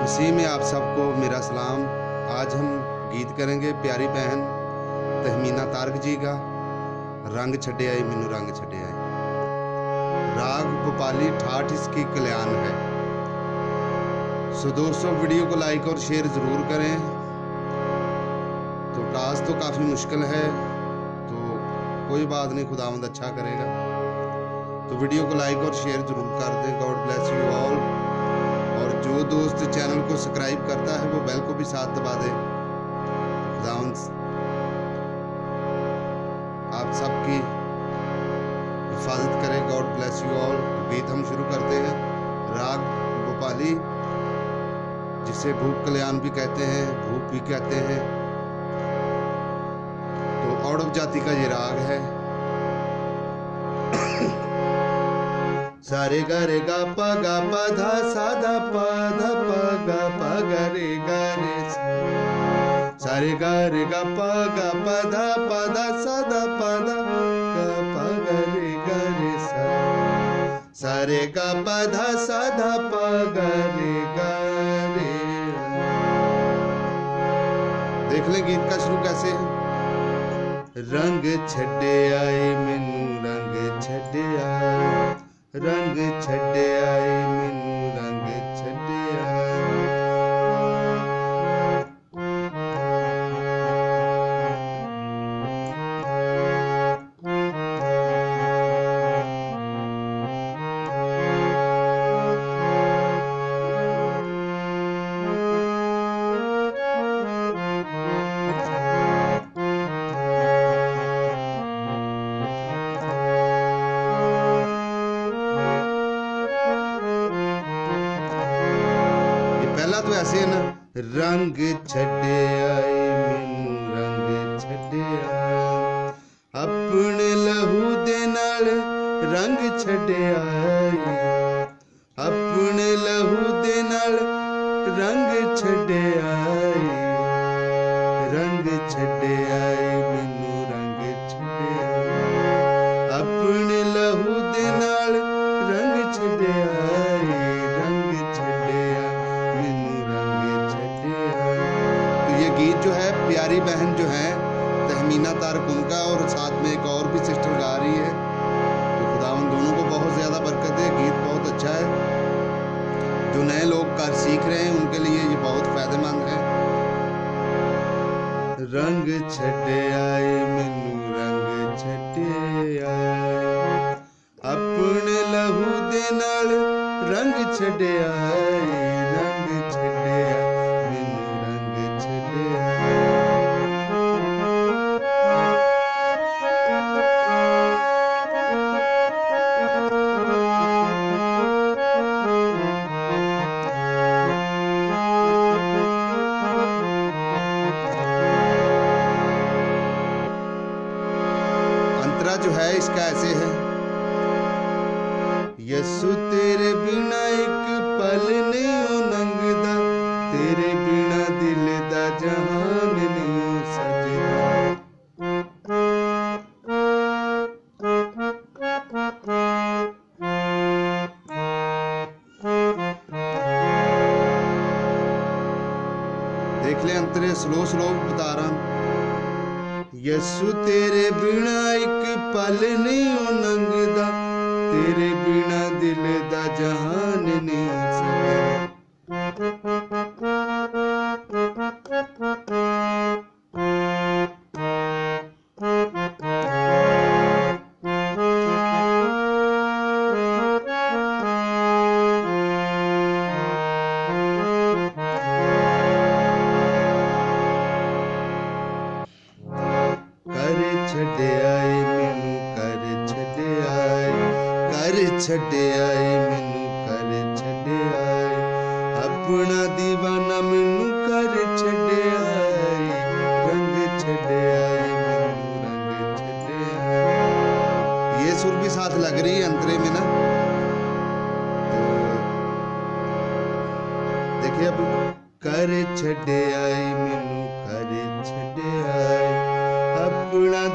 मसीह में आप सबको मेरा सलाम। आज हम गीत करेंगे प्यारी बहन, तहमीना तारक जी का, रंग छड़े आए मैनू रंग छड़े आए राग गोपाली ठाठ इसकी कल्याण है। सो दोस्तों, वीडियो को लाइक और शेयर ज़रूर करें। तो टास्क तो काफ़ी मुश्किल है तो कोई बात नहीं, खुदावंद अच्छा करेगा। तो वीडियो को लाइक और शेयर ज़रूर कर दें। गॉड ब्लेस यू ऑल और जो दोस्त चैनल को सब्सक्राइब करता है, वो बेल को भी साथ दबा दे। आप सबकी हिफाजत करें। गॉड ब्लेस यू ऑल गीत हम शुरू करते हैं। राग गोपाली, जिसे भूप कल्याण भी कहते हैं भूप भी कहते हैं। तो औड़व जाति का ये राग है। सारे गा गा पा गा पा धा सा धा पा धा पा गा पा गा रे सारे गा गा पा गा पा धा पा धा सा धा पा धा गा पा गा रे सारे गा पा धा सा धा पा गा रे देख ले गीत का शुरू कैसे। है रंग छड़े आए रंग ये पहला तो ऐसे है ना रंग छड़े आए मैनू रंग छड़े आए अपने लहू दे नाल रंग छड़े आए अपने लहू दे नाल रंग तहमीना तारक और साथ में एक और भी सिस्टर गा रही है। तो खुदा उन दोनों को बहुत ज़्यादा बरकत है गीत बहुत अच्छा है। जो नए लोग कर सीख रहे हैं, उनके लिए ये बहुत फ़ायदेमंद है। रंग छटे आए, मैनू रंग छटे आए। अपने लहू दे रंग छटे आए, रंग जो है, इसका ऐसे है। यसु तेरे बिना एक पल नहीं हो नंगदा तेरे बिना दिल दा जहान नहीं देख ले, अंतरे स्लो स्लो बता रहा हूँ। यसु तेरे बिना एक पल नहीं हो नंगदा तेरे बिना दिल दा जहान नहीं हो आए, मैनू कर छड़े आए। कर छड़े आए, मैनू कर छड़े आए। अपना दीवाना मैनू कर छड़े आए। रंग छड़े आए, मैनू रंग छड़े आए। ये सुर भी साथ लग रही है अंतरे में ना? देखिए अब कर छड़े आए, मैनू कर आए ਆਪਣਾ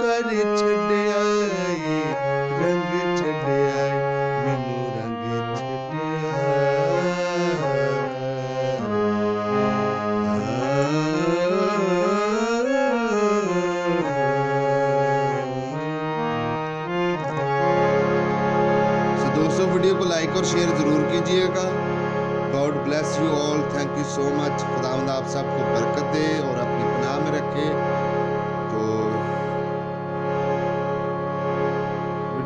ਕਰ ਛੱਡਿਆ ਏ ਰੰਗ ਛੱਡਿਆ ਏ ਮੈਨੂੰ दोस्तों, वीडियो को लाइक और शेयर ज़रूर कीजिएगा। God bless you all thank you so much खुदावंद आप सबको बरकत दे और अपनी पनाह में रखे।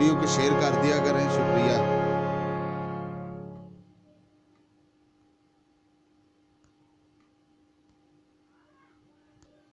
वीडियो को शेयर कर दिया करें शुक्रिया।